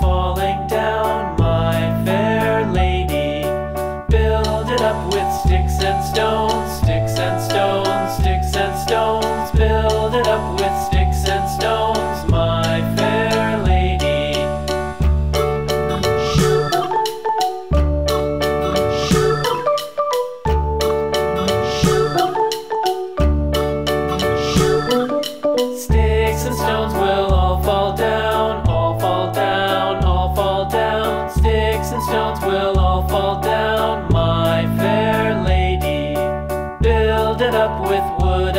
falling down, my fair lady. Build it up with sticks and stones, sticks and stones, sticks and stones. Build it up with sticks. and stones will all fall down, my fair lady. Build it up with wood